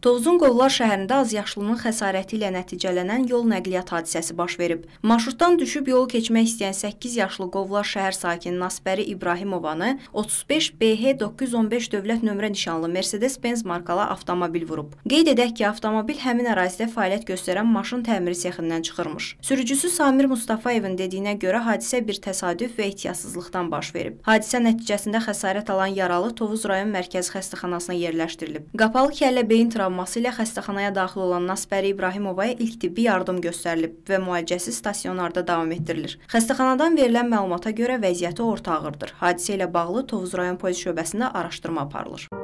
Tovuzun Qovlar şəhərində azyaşlının xəsarəti ilə nəticələnən yol nəqliyyat hadisəsi baş verib. Marşrutdan düşüb yolu keçmək istəyən 8 yaşlı Qovlar şəhər sakini Nasbəri İbrahimovanı 35 BH 915 dövlət nömrə nişanlı Mercedes-Benz markalı avtomobil vurub. Qeyd edək ki, avtomobil həmin ərazidə fəaliyyət göstərən maşın təmiri sexindən çıxırmış. Sürücüsü Samir Mustafayevin dediyinə görə hadisə bir təsadüf və ehtiyatsızlıqdan baş verib. Hadisə nəticəsində xəsarət alan yaralı Tovuz rayon mərkəzi xəstəxanasına yerləşdirilib. Qapalı kəllə beyin travması travması ilə xəstəxanaya daxil olan Nasbəri İbrahimovaya ilk tibbi yardım göstərilib və müalicəsi stasionarda davam etdirilir. Xəstəxanadan verilən məlumata görə vəziyyəti orta ağırdır. Hadisə ilə bağlı Tovuz rayon polis şöbəsində araşdırma aparılır.